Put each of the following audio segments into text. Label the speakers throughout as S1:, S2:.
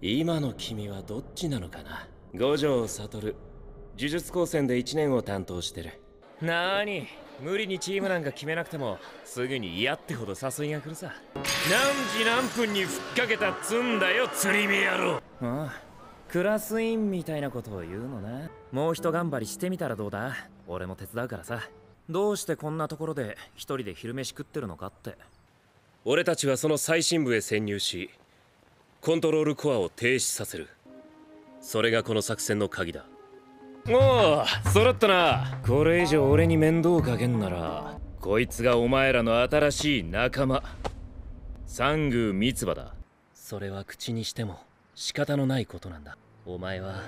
S1: 今の君はどっちなのかな？五条悟。呪術高専で1年を担当してる。なーに？無理にチームなんか決めなくてもすぐに嫌ってほど誘いが来るさ。何時何分にふっかけたっつんだよ釣り目野郎。ああクラス委員みたいなことを言うのねもう一頑張りしてみたらどうだ？俺も手伝うからさ。どうしてこんなところで一人で昼飯食ってるのかって俺たちはその最深部へ潜入しコントロールコアを停止させる。それがこの作戦の鍵だ。おお揃ったな。これ以上俺に面倒かけんならこいつがお前らの新しい仲間。三宮三葉だ。それは口にしても仕方のないことなんだ。お前は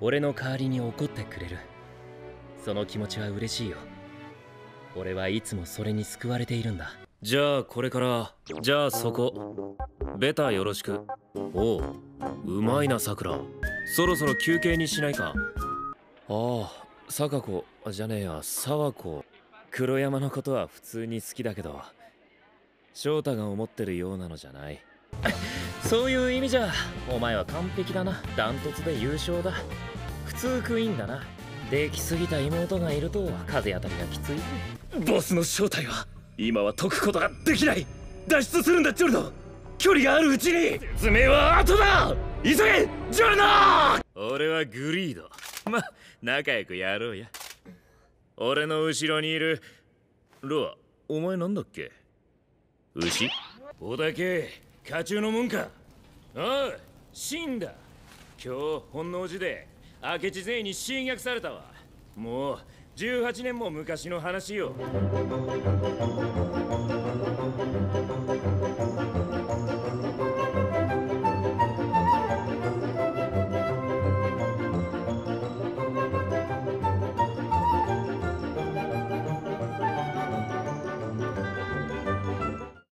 S1: 俺の代わりに怒ってくれる。その気持ちは嬉しいよ。俺はいつもそれに救われているんだじゃあこれからじゃあそこベタよろしく。おううまいなさくら。そろそろ休憩にしないか。ああ坂子じゃねえや沢子黒山のことは普通に好きだけど翔太が思ってるようなのじゃない。そういう意味じゃお前は完璧だな。ダントツで優勝だ。普通クイーンだな。できすぎた妹がいると風当たりがきつい。ボスの正体は今は解くことができない。脱出するんだジョルノ距離があるうちに。爪は後だ。急げジョルノ俺はグリード。ま仲良くやろうや。俺の後ろにいる。ロアお前なんだっけ？牛？おだけ家中のもんか。おい死んだ。今日本能寺で明智勢に侵略されたわ。もう18年も昔の話よ